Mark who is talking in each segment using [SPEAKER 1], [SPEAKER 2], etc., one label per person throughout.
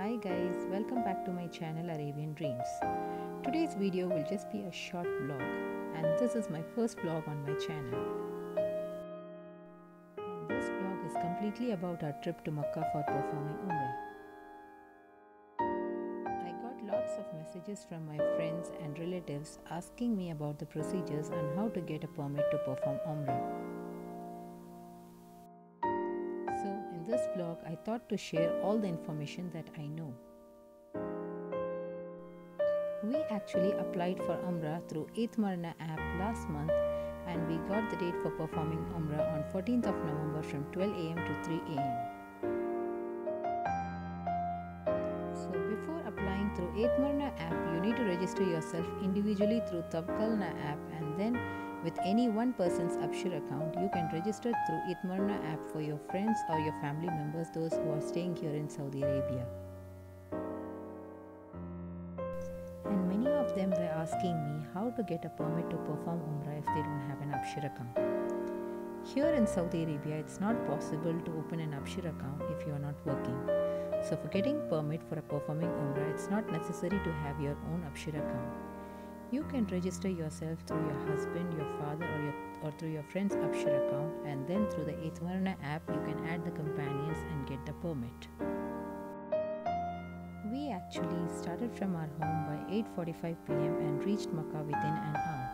[SPEAKER 1] Hi guys, welcome back to my channel Arabian Dreams. Today's video will just be a short vlog and this is my first vlog on my channel. This vlog is completely about our trip to Makkah for performing Umrah. I got lots of messages from my friends and relatives asking me about the procedures and how to get a permit to perform Umrah. This vlog, I thought to share all the information that I know. We actually applied for Umrah through Eatmarna app last month and we got the date for performing Umrah on 14th of November from 12 am to 3 am. So before applying through Eatmarna app, you need to register yourself individually through Tawakkalna app and then with any one person's Absher account, you can register through Eatmarna app for your friends or your family members, those who are staying here in Saudi Arabia. And many of them were asking me how to get a permit to perform Umrah if they don't have an Absher account. Here in Saudi Arabia, it's not possible to open an Absher account if you are not working. So for getting permit for a performing Umrah, it's not necessary to have your own Absher account. You can register yourself through your husband, your father, or, your, or through your friend's Absher account, and then through the Eatmarna app, you can add the companions and get the permit. We actually started from our home by 8:45 p.m. and reached Makkah within an hour.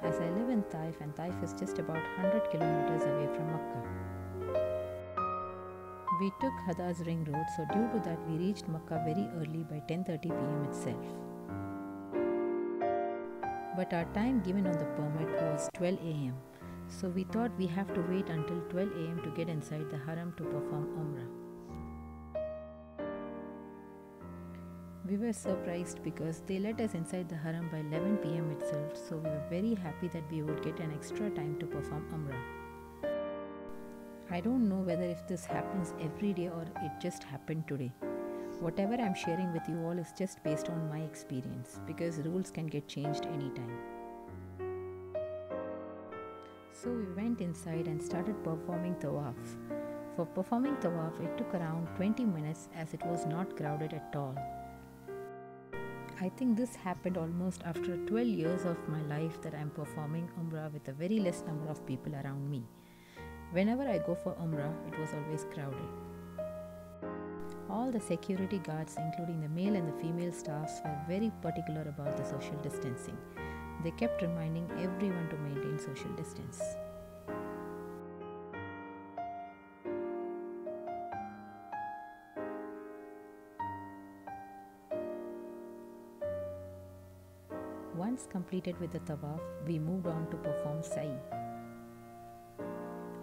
[SPEAKER 1] As I live in Taif, and Taif is just about 100 kilometers away from Makkah. We took Hadaz Ring Road, so due to that, we reached Makkah very early by 10:30 p.m. itself but our time given on the permit was 12 am. So we thought we have to wait until 12 am to get inside the haram to perform Umrah. We were surprised because they let us inside the haram by 11 pm itself, so we were very happy that we would get an extra time to perform Umrah. I don't know whether if this happens every day or it just happened today. Whatever I'm sharing with you all is just based on my experience because rules can get changed anytime. So we went inside and started performing tawaf. For performing tawaf, it took around 20 minutes as it was not crowded at all. I think this happened almost after 12 years of my life that I'm performing Umrah with a very less number of people around me. Whenever I go for Umrah, it was always crowded. All the security guards, including the male and the female staffs, were very particular about the social distancing. They kept reminding everyone to maintain social distance. Once completed with the tawaf, we moved on to perform sa'i.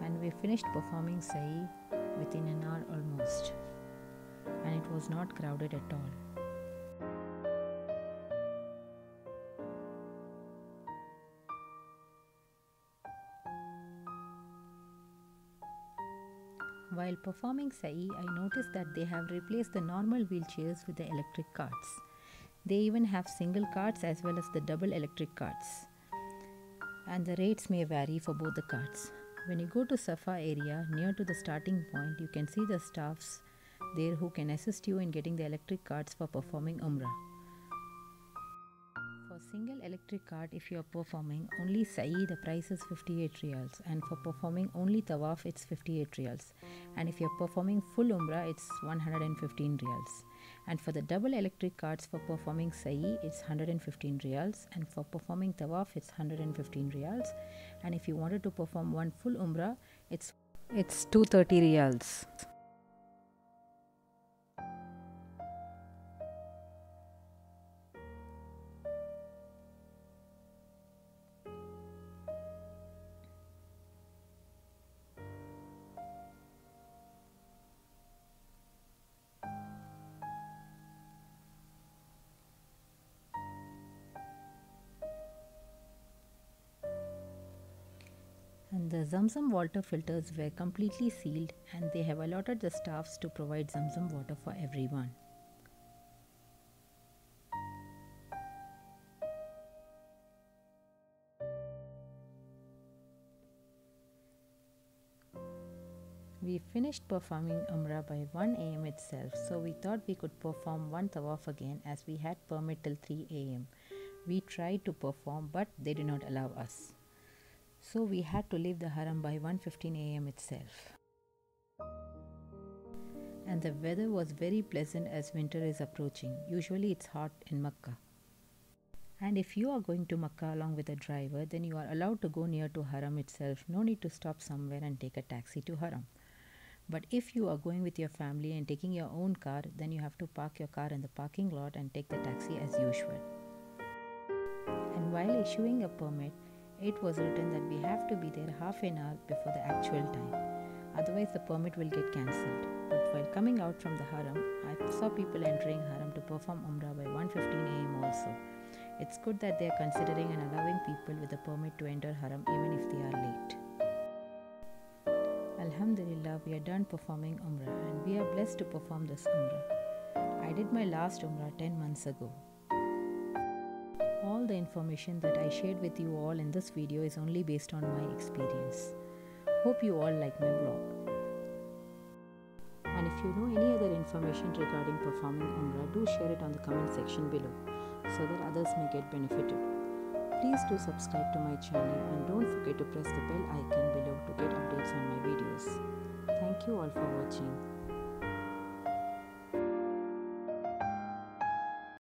[SPEAKER 1] And we finished performing sa'i within an hour almost and it was not crowded at all. While performing Sa'i, I noticed that they have replaced the normal wheelchairs with the electric carts. They even have single carts as well as the double electric carts. And the rates may vary for both the carts. When you go to Safa area near to the starting point, you can see the staffs there who can assist you in getting the electric carts for performing Umrah. For single electric cart, if you are performing only Sa'i, the price is 58 riyals, and for performing only Tawaf, it's 58 riyals, and if you are performing full Umrah, it's 115 riyals. And for the double electric carts for performing Sa'i, it's 115 riyals, and for performing Tawaf, it's 115 riyals, and if you wanted to perform one full Umrah, it's it's 230 riyals. The Zamzam water filters were completely sealed and they have allotted the staffs to provide Zamzam water for everyone. We finished performing Umrah by 1 am itself, so we thought we could perform one tawaf again as we had permit till 3 am. We tried to perform but they did not allow us. So we had to leave the haram by 1:15 am itself. And the weather was very pleasant as winter is approaching. Usually it's hot in Makkah. And if you are going to Makkah along with a driver, then you are allowed to go near to Haram itself. No need to stop somewhere and take a taxi to Haram. But if you are going with your family and taking your own car, then you have to park your car in the parking lot and take the taxi as usual. And while issuing a permit, it was written that we have to be there half an hour before the actual time. Otherwise, the permit will get cancelled. But while coming out from the Haram, I saw people entering Haram to perform Umrah by 1:15 a.m. also. It's good that they are considering and allowing people with a permit to enter Haram even if they are late. Alhamdulillah, we are done performing Umrah and we are blessed to perform this Umrah. I did my last Umrah 10 months ago. The information that I shared with you all in this video is only based on my experience. Hope you all like my vlog. And if you know any other information regarding performing Umrah, do share it on the comment section below so that others may get benefited. Please do subscribe to my channel and don't forget to press the bell icon below to get updates on my videos. Thank you all for watching.